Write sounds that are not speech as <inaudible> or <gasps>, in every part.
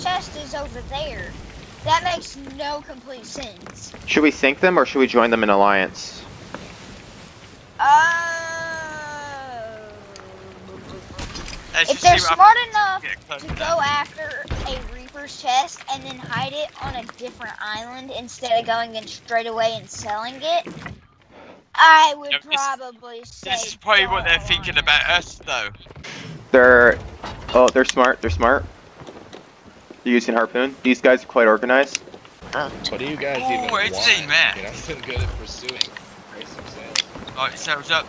chest is over there. That makes no complete sense. Should we sink them or should we join them in alliance? Uh, if they're see what smart enough to to go them. after a Reaper's chest and then hide it on a different island instead of going in straight away and selling it, I would Yeah, this- probably say. This is probably what they're thinking about us, though. They're, oh, they're smart. They're smart. They're using harpoon. These guys are quite organized. Oh. What do you guys Ooh, even oh, want? it's in there. You know, I've been good at pursuing. racing sails. Right, sails up.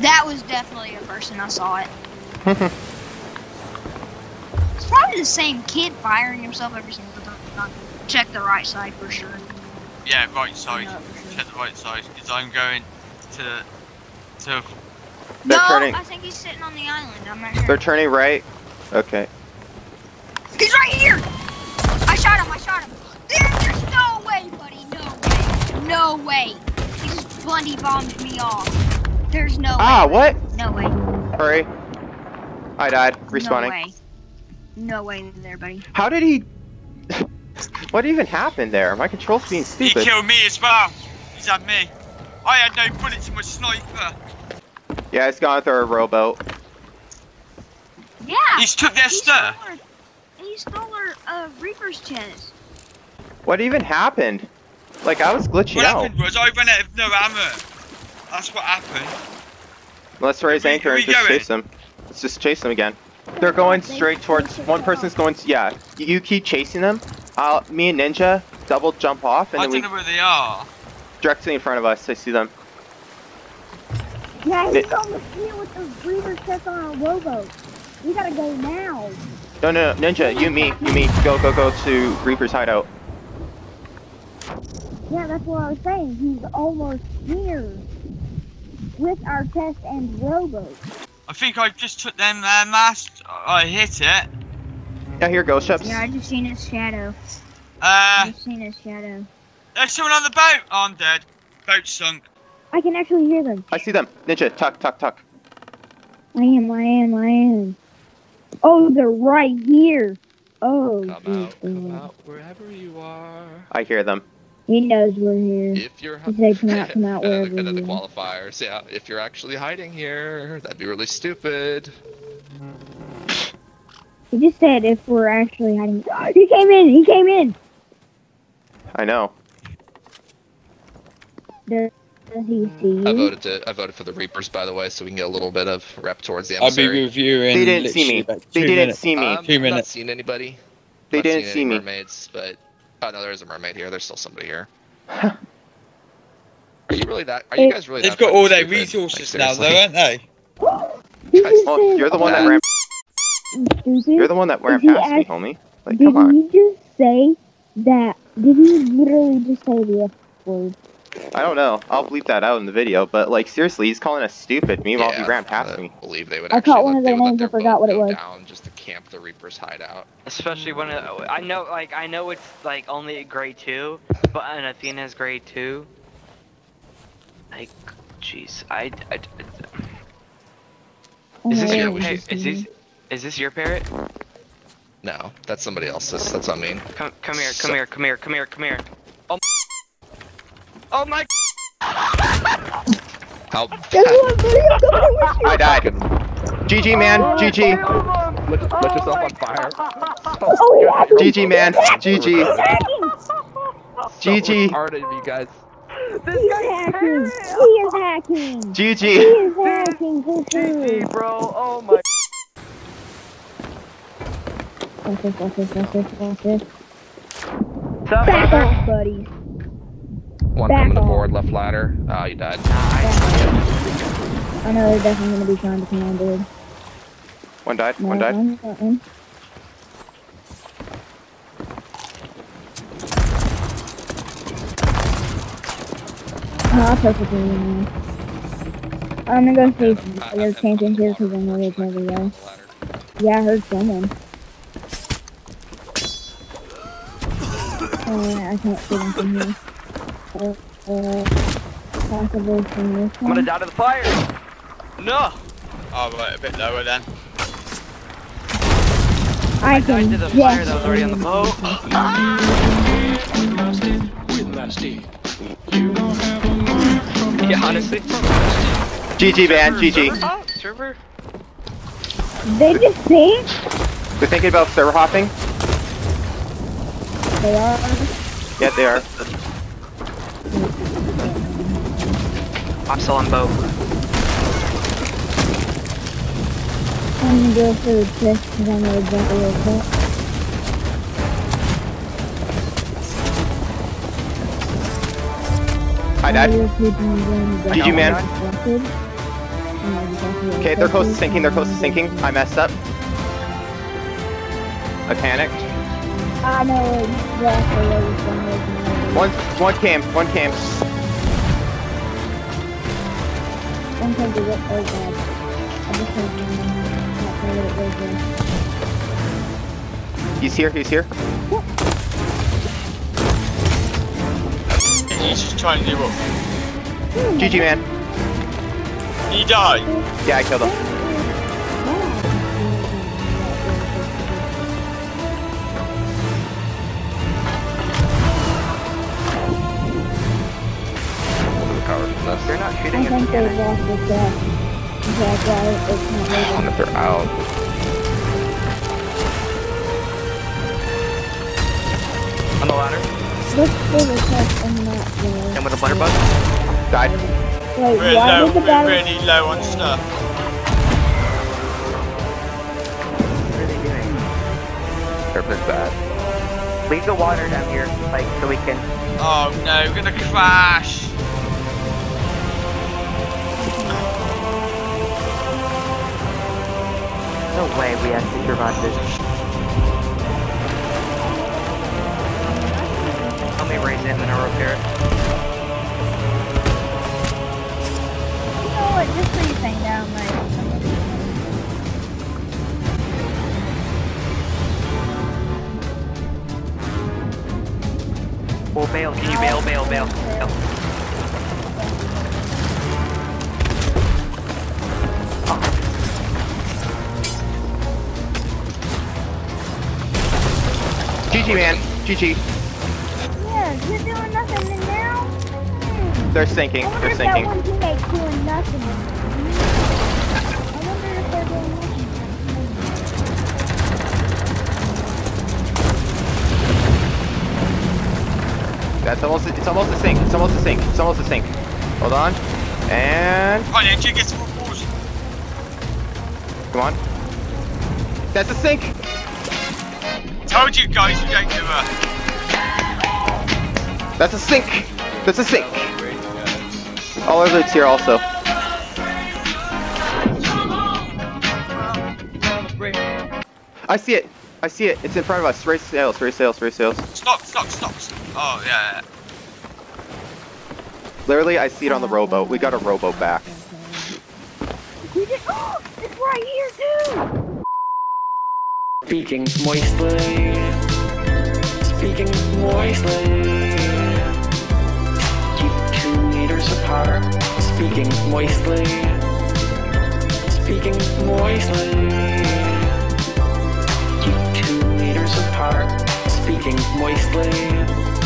That was definitely a person I saw it. <laughs> It's probably the same kid firing himself every single time. Check the right side for sure. Yeah, right side. No, for sure. Check the right side, because I'm going to to They're no, turning. I think he's sitting on the island. I'm not sure. They're turning right. Okay. He's right here! I shot him, I shot him. There, there's no way, buddy. No way. No way. He just blunderbombed me off. There's no Ah, way. what? No way. Hurry. I died. Respawning. No way. No way there, buddy. How did he? <laughs> what even happened there? My control's being stupid. He killed me as well. He's had me. I had no bullets in my sniper. Yeah, it's gone through a rowboat. Yeah. He's took their he stuff. stole our- He stole our uh, Reaper's chest. What even happened? Like I was glitching What out. happened was I ran out of no ammo. That's what happened. Let's raise Where- anchor and just going? chase them. Let's just chase them again. They're going straight towards. One person's going. To, yeah, you keep chasing them. I'll, me and Ninja double jump off, and I then don't we know where they are. directly in front of us. I see them. Yeah, It- he's on the field with the breeder chest on a rowboat. We gotta go now. No, no, no, Ninja, you, me, you, me. Go, go, go to Reaper's hideout. Yeah, that's what I was saying. He's almost here with our chest and rowboat. I think I just took them uh, mast. I hit it. Yeah, here, goes, ships. Yeah, I just seen his shadow. Uh, I just seen his shadow. there's someone on the boat. Oh, I'm dead. Boat sunk. I can actually hear them. I see them. Ninja, tuck, tuck, tuck. I am, I am, I am. Oh, they're right here. Oh, Come out, come out, wherever you are. I hear them. He knows we're here. If you're hiding, said, "Come out, come out, <laughs> and, wherever then, and then the qualifiers, yeah. If you're actually hiding here, that'd be really stupid. He just said if we're actually hiding. <gasps> He came in. He came in. I know. Does, does he see I voted to I voted for the Reapers, by the way, so we can get a little bit of rep towards the I'll be emissary. with you in They didn't see me. literally They didn't minutes. see me. Um, Two I've Not minutes. seen anybody. They Not didn't see any me. Mermaids, but oh no, there is a mermaid here. There's still somebody here. <laughs> Are you really that? Are you guys really? They've that got all their stupid? resources Like, now, though, aren't they? Guys, Well, you're the one that that. ran. You're the one that ran Did he past me, homie. Like, come on. Did you just say that? Did he literally just say the F word? I don't know. I'll bleep that out in the video. But like, seriously, he's calling us stupid. Meanwhile, he ran past me. believe they would. I caught one let- of they their names, I forgot what it was. Down just to camp the Reapers hideout. Especially when it, I know, like I know it's like only grade two, but and Athena's grade two. Like, jeez, I, I, is this Oh, your? Hey, is this, is this your parrot? No, that's somebody else's. That's not me. Come, come here, So- come here, come here, come here, come here. Oh, oh my! <laughs> How Guess what, buddy? I'm coming with you. I died. GG, man. GG. Lit, lit yourself on fire. Oh. GG, man. GG. GG. Hard of you guys. He is hacking. He is hacking. He is hacking for sure. bro, oh my! This, this, this, this. Stop, Back off, buddy. One Back coming off. aboard, left ladder. Oh, you died. I know they're definitely going to be trying to come on board. One died. No, One died. I'm not in. No, I perfectly know. I'm gonna go see if there's camping here because I know there's never there. Yeah, I heard someone. Uh, I can't see them from here. This I'm gonna one. die to the fire. No. Oh, right, a bit lower then. I died can to the fire that was already on the boat. yeah, honestly. GG, man. GG. Oh, server. They just think They're thinking about server hopping. they are. Yeah, they are. I'm still on boat. I'm gonna go for the test because I know exactly what's up. Hi, Dad. Did you man. Okay, they're close to sinking. They're close to sinking. I messed up. I panicked. I know exactly where this one is. One, one came. One came. One time to get oh god. I just heard not sure what it was He's here. He's here. He's just trying to do what? GG, man. He died. Yeah, I killed him. They're I think me. they've lost the death. That's why it's not I moving. if they're out. On the ladder. Let's do the test and not the... And with a butterbug. Died. Wait, We're why low. did the We're battery... really low on stuff. What are they doing? They're a bit bad. Leave the water down here, like, so we can. Oh no, we're gonna crash. Way we have to survive this. Let me raise it and then I'll repair it. You know what, just leave thing down, like... Well, bail. Can you bail, bail, bail? bail. GG, man. GG. Yeah, you're doing nothing and now... Hmm. They're sinking. I wonder They're if that sinking. one teammate's doing nothing. I wonder if they're doing nothing. That's almost. It's almost a sink. It's almost a sink. It's almost a sink. Hold on. And Come on, Andrew, get some balls. come on. That's a sink. Told you guys we don't give a. That's a sink. That's a sink. All our loot's here also. I see it. I see it. It's in front of us. Race sails. Race sails. Race sails. Stop, stop, stop. stop. Oh yeah. Literally, I see it on the rowboat. We got a rowboat back. We just, oh, <gasps> it's right here too. Speaking moistly. Speaking moistly. Keep two meters apart. Speaking moistly. Speaking moistly. Keep two meters apart. Speaking moistly.